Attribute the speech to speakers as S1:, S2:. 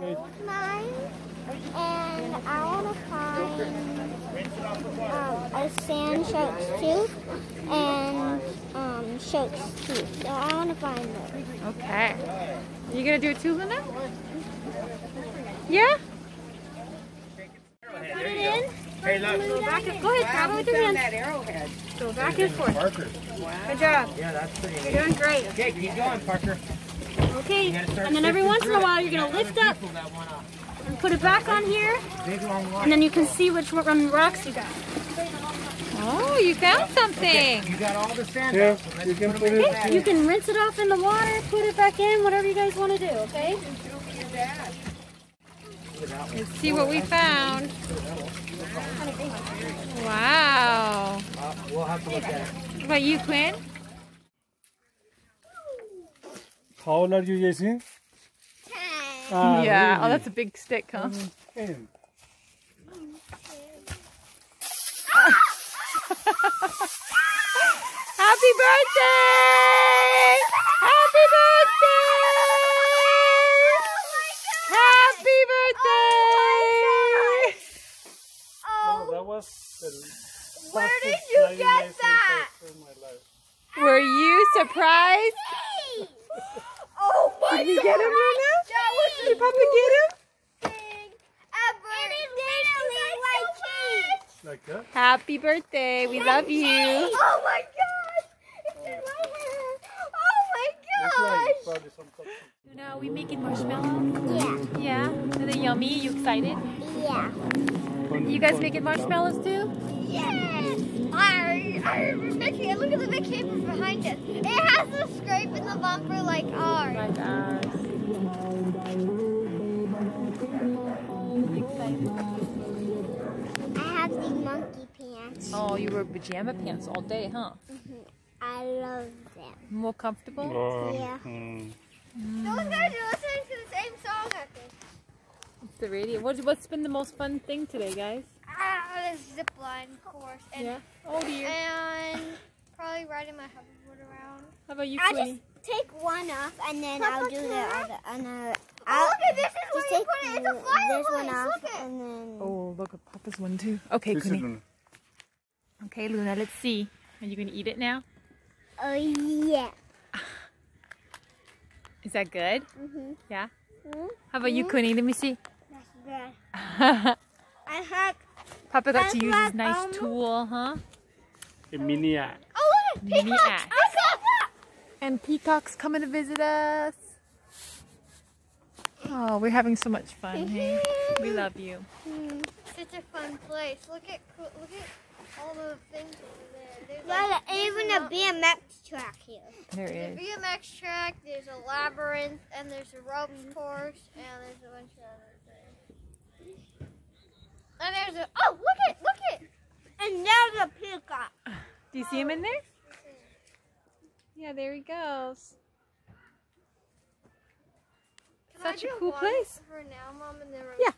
S1: mine, and I want to find um, a sand shark's tooth and um, shark's teeth. So I want to find those.
S2: Okay. You gonna do it too, Luna? Yeah?
S1: Put it in.
S3: Hey, look.
S1: Go back. and- Go ahead, grab it with your hands.
S4: that arrowhead.
S2: Go back and forth.
S3: Parker.
S2: Good job.
S3: Yeah, that's pretty
S2: You're doing great.
S3: Okay, keep going, Parker.
S2: Okay.
S3: You gotta start
S2: And then every once in a while, you're gonna lift up
S3: that wanna-
S2: and put it back on here,
S3: Big long line.
S2: and then you can see which one rocks you got. Oh, you found something.
S3: You got all the sand.
S5: Yeah,
S3: out, so
S5: you can
S3: put
S5: put
S3: them in
S5: it-
S3: the bag.
S2: You can rinse it off in the water, put it back in, whatever you guys want to do, okay? Let's see what we found. Wow.
S3: Uh, We'll have to look at it.
S2: What about you, Quinn?
S5: How old are you, Jason?
S1: Ten.
S5: Ah,
S2: yeah. Oh, that's a big stick, huh?
S5: Ten.
S2: Happy birthday! Happy birthday! Happy birthday!
S5: Oh,
S1: Oh,
S5: that was the
S1: Where did you get that?
S5: I've in my life.
S2: Were you surprised?
S1: oh my
S2: Did you get him, Luna?
S1: That was
S2: Did Papa get him?
S1: thing ever. And it literally like
S5: that?
S2: Happy birthday. We love you.
S1: Oh my gosh! It's in my hand. Oh my gosh!
S5: like probably
S2: Luna, are we making marshmallows?
S1: Yeah.
S2: Yeah. Are they yummy? You excited?
S1: Yeah.
S2: You guys making marshmallows too?
S1: Yes! I, I remember Mickey. Look at the big paper behind us. It has a scrape in the bumper like ours.
S2: Like ours.
S1: I
S2: you wear pajama pants all day, huh?
S1: I love them.
S2: More comfortable?
S5: Oh,
S1: Yeah.
S5: hmm.
S1: Those guys are listening to the same song, I think.
S2: It's the radio. What, what's been the most fun thing today, guys?
S1: Ah, the zip line course. And,
S2: Yeah. Oh dear.
S1: and probably riding my hoverboard around.
S2: How about you,
S1: I
S2: Queenie?
S1: just take one off and then
S4: Papa,
S1: I'll do the other. And, uh,
S4: Oh,
S1: I'll
S4: look at this is where you
S1: take
S4: put it. It's a
S1: this one off
S4: Look at
S1: and then.
S2: Oh, look at Papa's one too. Okay,
S5: This
S2: Queenie.
S5: Luna.
S2: Okay, Luna, let's see. Are you gonna eat it now?
S1: Oh yeah.
S2: Is that good?
S1: Mhm.
S2: Yeah.
S1: Mhm.
S2: How about you, Queenie? Let me see.
S1: That's good.
S2: Papa
S1: I have.
S2: got to
S1: That's
S2: use his nice
S1: um,
S2: tool, huh?
S5: A mini axe.
S1: Oh look,
S2: Mini
S1: peacocks!
S2: axe.
S1: I got that.
S2: And Peacock's coming to visit us. Oh, we're having so much fun. Hey, we love you.
S1: Such a fun place. Look at look at all the things over there. There's
S4: Well, even a BMX track here.
S2: There
S1: There's a BMX track, there's a labyrinth, and there's a ropes course, and there's a bunch of other things. And there's a oh look at look at
S4: And there's a peacock.
S2: Do you see him in there? Oh. Yeah, there he goes.
S1: Can
S2: Such a cool place.
S1: For now, mom, and then
S2: Yeah.